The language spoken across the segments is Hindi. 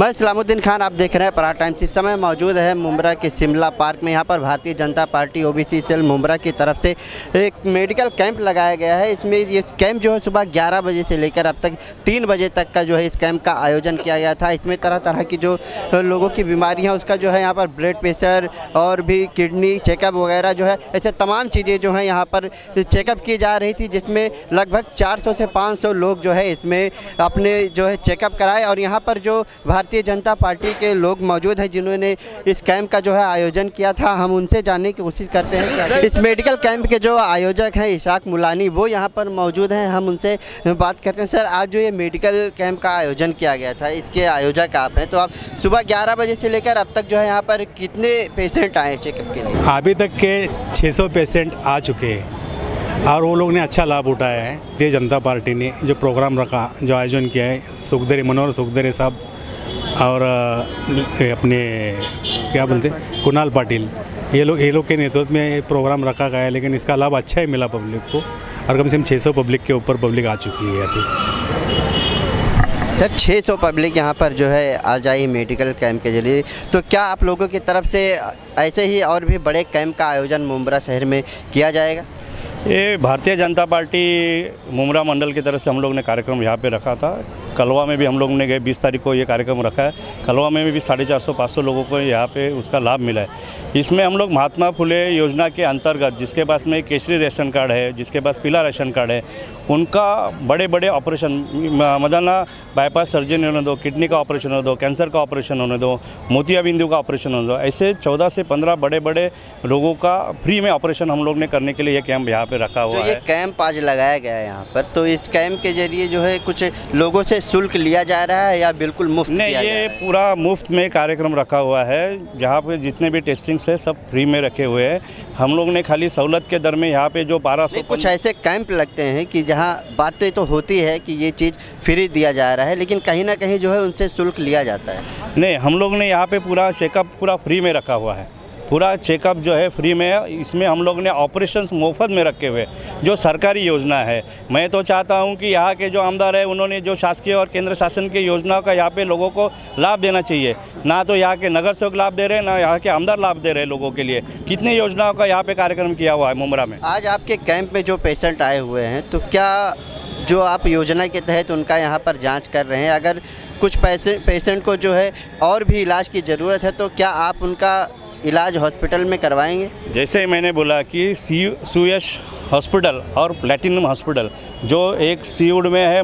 मैं सलामुद्दीन खान, आप देख रहे हैं परा टाइम्स। इस समय मौजूद है मुमरा के शिमला पार्क में। यहाँ पर Bharatiya Janata party OBC cell Mumbra की तरफ़ से एक मेडिकल कैंप लगाया गया है। इसमें ये कैंप जो है सुबह 11 बजे से लेकर अब तक 3 बजे तक का जो है इस कैंप का आयोजन किया गया था। इसमें तरह तरह की जो लोगों की बीमारियाँ, उसका जो है यहाँ पर ब्लड प्रेशर और भी किडनी चेकअप वगैरह जो है, ऐसे तमाम चीज़ें जो हैं यहाँ पर चेकअप की जा रही थी, जिसमें लगभग 400 से 500 लोग जो है इसमें अपने जो है चेकअप कराए और यहाँ पर जो भारतीय जनता पार्टी के लोग मौजूद हैं जिन्होंने इस कैंप का जो है आयोजन किया था। हम उनसे जानने की कोशिश करते हैं इस मेडिकल कैंप के जो आयोजक हैं इशाक मुलानी वो यहाँ पर मौजूद हैं। हम उनसे बात करते हैं। सर आज जो ये मेडिकल कैंप का आयोजन किया गया था इसके आयोजक आप हैं। तो आप सुबह ग्यारह बजे से लेकर अब तक जो है यहाँ पर कितने पेशेंट आए चेकअप के लिए? अभी तक के 600 पेशेंट आ चुके हैं और वो लोग ने अच्छा लाभ उठाया है। भारतीय जनता पार्टी ने जो प्रोग्राम रखा जो आयोजन किया है सुखदेरी मनोहर सुखदेरी साहब और अपने क्या बोलते हैं कुणाल पाटिल। ये लोग ये लोग के नेतृत्व में प्रोग्राम रखा गया है लेकिन इसका लाभ अच्छा ही मिला पब्लिक को। और कम से कम 600 पब्लिक के ऊपर पब्लिक आ चुकी है अभी। सर 600 पब्लिक यहाँ पर जो है आ जाए मेडिकल कैंप के ज़रिए। तो क्या आप लोगों की तरफ़ से ऐसे ही और भी बड़े कैंप का आयोजन मुमरा शहर में किया जाएगा? ये भारतीय जनता पार्टी मुमरा मंडल की तरफ़ से हम लोग ने कार्यक्रम यहाँ पे रखा था। कलवा में भी हम लोग ने गए, बीस तारीख को ये कार्यक्रम रखा है। कलवा में भी साढ़े चार सौ, पाँच सौ लोगों को यहाँ पे उसका लाभ मिला है। इसमें हम लोग महात्मा फुले योजना के अंतर्गत, जिसके पास में केसरी राशन कार्ड है, जिसके पास पीला राशन कार्ड है उनका बड़े बड़े ऑपरेशन मदाना बाईपास सर्जरी होने दो किडनी का ऑपरेशन होने दो कैंसर का ऑपरेशन होने दो मोतिया बिंदु का ऑपरेशन होने दो ऐसे चौदह से पंद्रह बड़े बड़े लोगों का फ्री में ऑपरेशन हम लोग ने करने के लिए ये कैंप यहाँ पे रखा हुआ ये है। कैंप आज लगाया गया है यहाँ पर तो इस कैंप के ज़रिए जो है कुछ लोगों से शुल्क लिया जा रहा है या बिल्कुल मुफ़्त नहीं ये पूरा मुफ़्त में कार्यक्रम रखा हुआ है जहाँ पे जितने भी टेस्टिंग्स है सब फ्री में रखे हुए हैं। हम लोग ने खाली सहूलत के दर में यहाँ पे जो बारह कुछ ऐसे कैंप लगते हैं कि जहाँ बातें तो होती है कि ये चीज़ फ्री दिया जा रहा है, लेकिन कहीं ना कहीं जो है उनसे शुल्क लिया जाता है। नहीं, हम लोग ने यहाँ पे पूरा चेकअप पूरा फ्री में रखा हुआ है। पूरा चेकअप जो है फ्री में इसमें हम लोग ने ऑपरेशंस मुफ़्त में रखे हुए, जो सरकारी योजना है। मैं तो चाहता हूँ कि यहाँ के जो आमदार है, उन्होंने जो शासकीय और केंद्र शासन की योजनाओं का यहाँ पे लोगों को लाभ देना चाहिए। ना तो यहाँ के नगर सेवक लाभ दे रहे हैं, ना यहाँ के आमदार लाभ दे रहे हैं लोगों के लिए। कितनी योजनाओं का यहाँ पे कार्यक्रम किया हुआ है मुमरा में? आज आपके कैंप में जो पेशेंट आए हुए हैं तो क्या जो आप योजना के तहत उनका यहाँ पर जाँच कर रहे हैं? अगर कुछ पैसे पेशेंट को जो है और भी इलाज की ज़रूरत है तो क्या आप उनका इलाज हॉस्पिटल में करवाएँगे। जैसे मैंने बोला कि सी सुयश हॉस्पिटल और प्लेटिनम हॉस्पिटल जो एक सीउड में है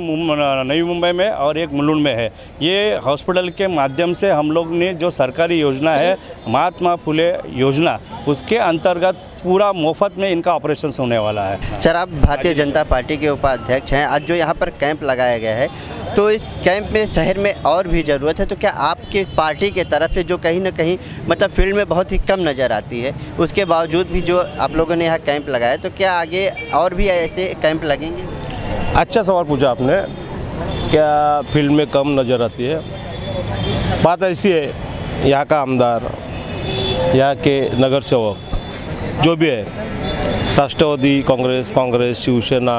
नई मुंबई में और एक मुलुंड में है। ये हॉस्पिटल के माध्यम से हम लोग ने जो सरकारी योजना है महात्मा फुले योजना उसके अंतर्गत पूरा मुफ़्त में इनका ऑपरेशन होने वाला है। सर आप भारतीय जनता पार्टी के उपाध्यक्ष हैं। आज जो यहाँ पर कैंप लगाया गया है तो इस कैंप में, शहर में और भी ज़रूरत है तो क्या आपके पार्टी के तरफ़ से जो कहीं ना कहीं मतलब फ़ील्ड में बहुत ही कम नज़र आती है, उसके बावजूद भी जो आप लोगों ने यहाँ कैंप लगाया तो क्या आगे और भी ऐसे कैंप लगेंगे? अच्छा सवाल पूछा आपने, क्या फ़ील्ड में कम नज़र आती है? बात ऐसी है, यहाँ का आमदार, यहाँ के नगर सेवक, जो भी है, राष्ट्रवादी, कांग्रेस कांग्रेस, शिवसेना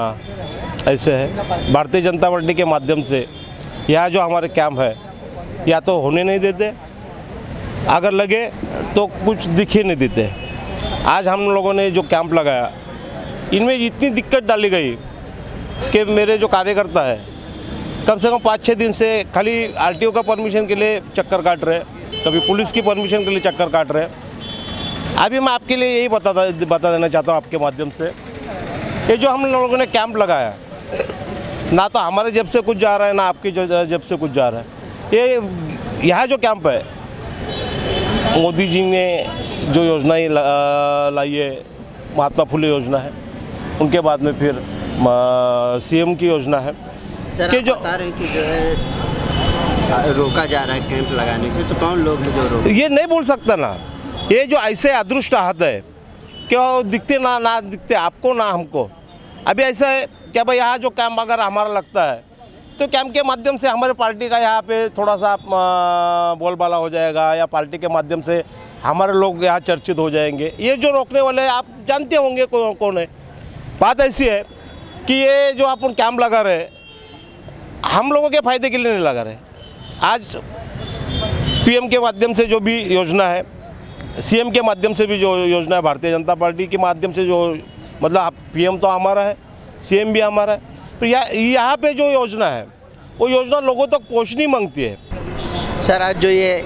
ऐसे है। भारतीय जनता पार्टी के माध्यम से यह जो हमारे कैंप है, या तो होने नहीं देते, अगर लगे तो कुछ दिख नहीं देते। आज हम लोगों ने जो कैंप लगाया, इनमें इतनी दिक्कत डाली गई कि मेरे जो कार्यकर्ता है, कम से कम पाँच छः दिन से खाली आरटीओ का परमिशन के लिए चक्कर काट रहे, कभी पुलिस की परमिशन के लिए चक्कर काट रहे। अभी मैं आपके लिए यही बता बता देना चाहता हूँ आपके माध्यम से ये जो हम लोगों ने कैंप लगाया ना तो हमारे जेब से कुछ जा रहा है ना आपकी जेब से कुछ जा रहा है। ये यहाँ जो कैंप है मोदी जी ने जो योजनाएँ लाई है महात्मा फुले योजना है उनके बाद में फिर सीएम की योजना है। कि जो- बता रहे कि जो है रोका जा रहा है कैंप लगाने से तो कौन लोग हैं जो रोक ये नहीं बोल सकता ना। ये जो ऐसे अदृष्ट हाथ है क्यों दिखते ना ना दिखते आपको ना हमको। अभी ऐसा है क्या भाई यहाँ जो कैंप अगर हमारा लगता है तो कैंप के माध्यम से हमारे पार्टी का यहाँ पे थोड़ा सा बोलबाला हो जाएगा या पार्टी के माध्यम से हमारे लोग यहाँ चर्चित हो जाएँगे। ये जो रोकने वाले आप जानते होंगे कौन कौन है? बात ऐसी है कि ये जो अपन कैंप लगा रहे हम लोगों के फ़ायदे के लिए नहीं लगा रहे। आज पीएम के माध्यम से जो भी योजना है, सीएम के माध्यम से भी जो योजना है, भारतीय जनता पार्टी के माध्यम से जो मतलब पीएम तो हमारा है सीएम भी हमारा है। तो यहाँ यहाँ पे जो योजना है वो योजना लोगों तक पहुँचनी मांगती है। सर आज जो ये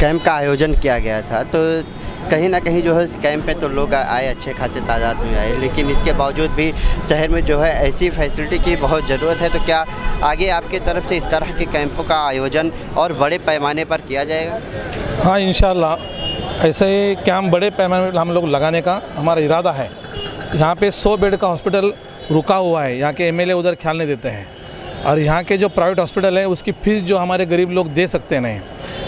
कैंप का आयोजन किया गया था तो कहीं ना कहीं जो है इस कैंप पे तो लोग आए अच्छे खासे तादाद में आए लेकिन इसके बावजूद भी शहर में जो है ऐसी फैसिलिटी की बहुत ज़रूरत है तो क्या आगे आपके तरफ़ से इस तरह के कैंपों का आयोजन और बड़े पैमाने पर किया जाएगा? हाँ इन ऐसे कैंप बड़े पैमाने पर हम लोग लगाने का हमारा इरादा है। यहाँ पे 100 बेड का हॉस्पिटल रुका हुआ है, यहाँ के एमएलए उधर ख्याल नहीं देते हैं। और यहाँ के जो प्राइवेट हॉस्पिटल है, उसकी फ़ीस जो हमारे गरीब लोग दे सकते नहीं।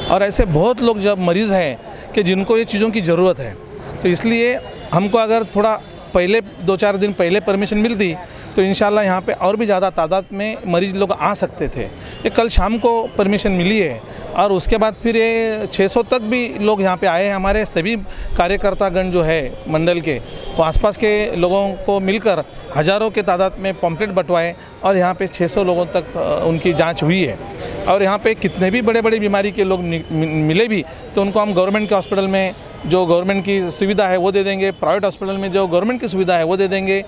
और ऐसे बहुत लोग जब मरीज़ हैं कि जिनको ये चीज़ों की ज़रूरत है तो इसलिए हमको अगर थोड़ा पहले दो चार दिन पहले परमिशन मिलती तो इन यहाँ पे और भी ज़्यादा तादाद में मरीज़ लोग आ सकते थे। ये कल शाम को परमिशन मिली है और उसके बाद फिर ये 600 तक भी लोग यहाँ पे आए हैं। हमारे सभी कार्यकर्तागण जो है मंडल के, वो आसपास के लोगों को मिलकर हज़ारों के तादाद में पम्पलेट बंटवाए और यहाँ पे 600 लोगों तक उनकी जाँच हुई है। और यहाँ पे कितने भी बड़े बड़े बीमारी के लोग मिले भी तो उनको हम गवर्नमेंट के हॉस्पिटल में जो गवर्नमेंट की सुविधा है वो दे देंगे, प्राइवेट हॉस्पिटल में जो गवर्नमेंट की सुविधा है वो दे देंगे।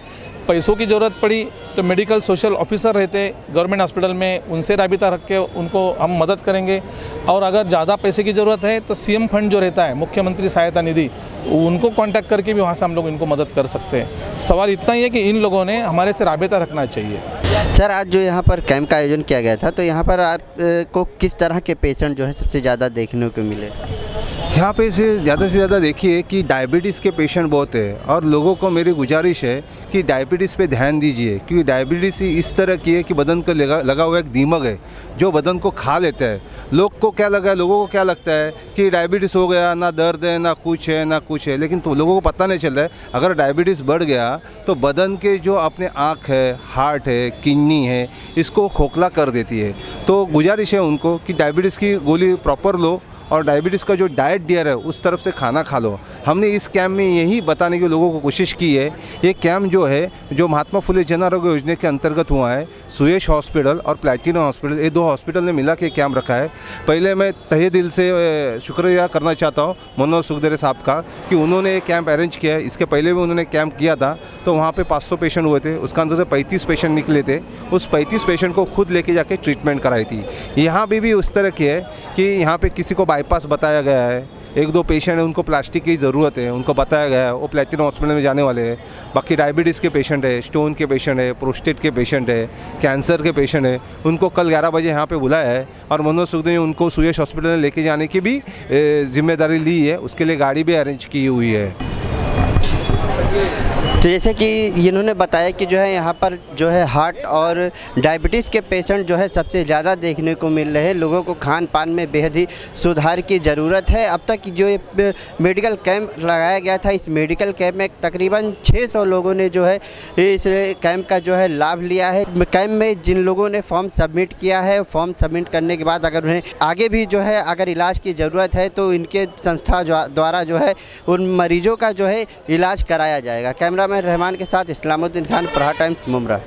पैसों की ज़रूरत पड़ी तो मेडिकल सोशल ऑफिसर रहते गवर्नमेंट हॉस्पिटल में उनसे रबिता रख के उनको हम मदद करेंगे। और अगर ज़्यादा पैसे की ज़रूरत है तो सीएम फंड जो रहता है, मुख्यमंत्री सहायता निधि, उनको कांटेक्ट करके भी वहाँ से हम लोग इनको मदद कर सकते हैं। सवाल इतना ही है कि इन लोगों ने हमारे से रबिता रखना चाहिए। सर, आज जो यहाँ पर कैंप का आयोजन किया गया था तो यहाँ पर आप को किस तरह के पेशेंट जो है सबसे ज़्यादा देखने को मिले? यहाँ पे से ज़्यादा से ज़्यादा देखिए कि डायबिटीज़ के पेशेंट बहुत है और लोगों को मेरी गुजारिश है कि डायबिटीज़ पे ध्यान दीजिए, क्योंकि डायबिटीज़ इस तरह की है कि बदन को लगा लगा हुआ एक दीमक है, जो बदन को खा लेता है। लोग को क्या लगा है लोगों को क्या लगता है कि डायबिटीज़ हो गया, ना दर्द है, ना कुछ है, ना कुछ है, लेकिन तो लोगों को पता नहीं चल रहा है, अगर डायबिटीज़ बढ़ गया तो बदन के जो अपने आँख है हार्ट है किडनी है, इसको खोखला कर देती है। तो गुजारिश है उनको कि डायबिटीज़ की गोली प्रॉपर लो और डायबिटीज़ का जो डाइट दिया है, उस तरफ़ से खाना खा लो। हमने इस कैम्प में यही बताने की लोगों को कोशिश की है, ये कैम्प जो है, जो महात्मा फुले जन आरोग्य योजना के अंतर्गत हुआ है, सुयश हॉस्पिटल और प्लेटिनम हॉस्पिटल, ये दो हॉस्पिटल ने मिला के कैम्प रखा है। पहले मैं तहे दिल से शुक्रिया करना चाहता हूँ मनोज सुखदेरे साहब का कि उन्होंने ये कैंप अरेंज किया है। इसके पहले भी उन्होंने कैंप किया था तो वहाँ पे 500 पेशेंट हुए थे, उसका अंदर से पैंतीस पेशेंट निकले थे। उस पैंतीस पेशेंट को खुद लेके जाके ट्रीटमेंट कराई थी। यहाँ भी भी उस तरह की है कि यहाँ पे किसी को बाईपास बताया गया है। एक दो पेशेंट है, उनको प्लास्टिक की ज़रूरत है, उनको बताया गया है। वो प्लेटिन हॉस्पिटल में जाने वाले हैं। बाकी डायबिटीज़ के पेशेंट है स्टोन के पेशेंट है प्रोस्टेट के पेशेंट है कैंसर के पेशेंट है। उनको कल ग्यारह बजे यहाँ पे बुलाया है और मनोज सुखदेव ने उनको सुयश हॉस्पिटल में लेके जाने की भी ज़िम्मेदारी ली है। उसके लिए गाड़ी भी अरेंज की हुई है। तो जैसे कि इन्होंने बताया कि जो है यहाँ पर जो है हार्ट और डायबिटीज़ के पेशेंट जो है सबसे ज़्यादा देखने को मिल रहे हैं। लोगों को खान पान में बेहद ही सुधार की ज़रूरत है। अब तक जो मेडिकल कैंप लगाया गया था, इस मेडिकल कैंप में तकरीबन 600 लोगों ने जो है इस कैंप का जो है लाभ लिया है। कैंप में जिन लोगों ने फॉर्म सबमिट किया है, फॉर्म सबमिट करने के बाद अगर उन्हें आगे भी जो है अगर इलाज की ज़रूरत है तो इनके संस्था द्वारा जो है उन मरीजों का जो है इलाज कराया जाएगा। कैमरा रहमान के साथ इस्लामुद्दीन खान प्रहा टाइम्स मुमरा।